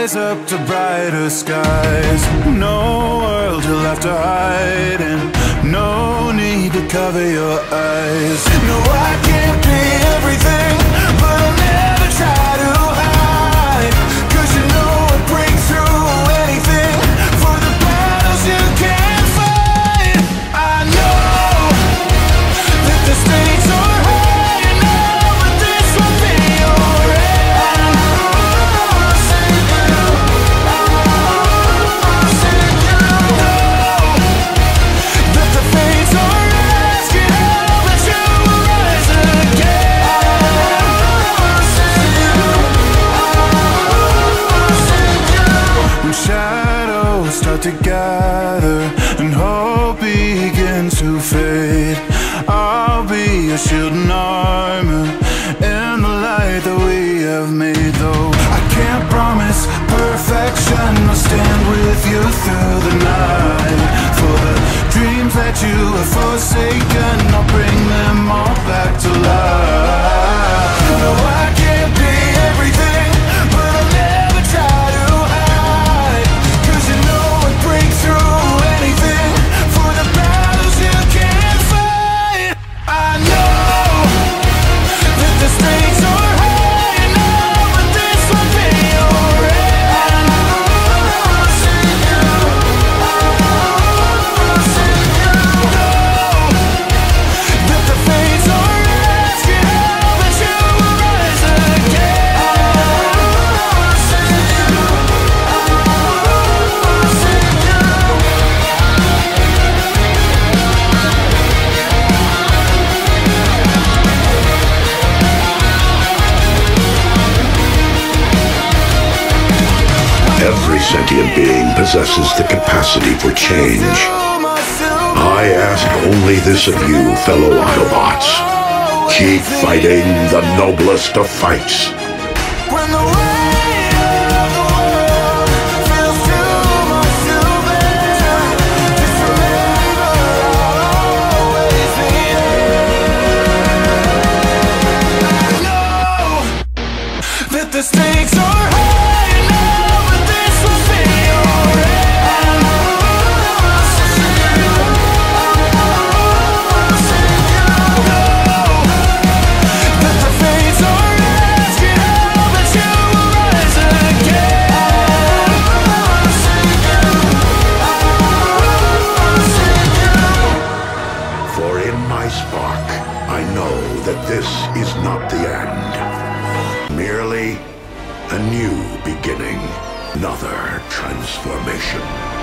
rise up to brighter skies. No world you'll have to hide in. No need to cover your eyes. No, I together and hope begins to fade. I'll be a shield and armor in the light that we have made though I can't promise perfection. I'll stand with you through the night. For the dreams that you have forsaken I'll bring Every sentient being possesses the capacity for change. I ask only this of you, fellow Autobots. Keep fighting the noblest of fights. the stakes spark, I know that this is not the end. Merely a new beginning, another transformation.